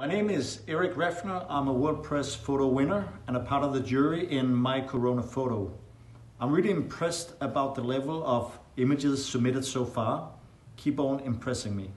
My name is Erik Refner. I'm a World Press photo winner and a part of the jury in My Corona Photo. I'm really impressed about the level of images submitted so far. Keep on impressing me.